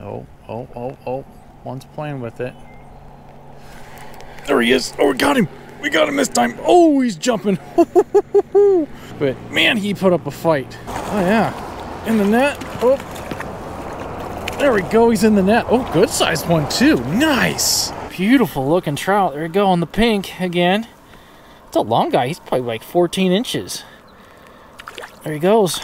Oh, oh, oh, oh. One's playing with it. There he is. Oh, we got him. We got him this time. Oh, he's jumping. but man, he put up a fight. Oh, yeah. In the net. Oh. There we go. He's in the net. Oh, good sized one, too. Nice. Beautiful looking trout. There we go on the pink again. It's a long guy. He's probably like 14 inches. There he goes.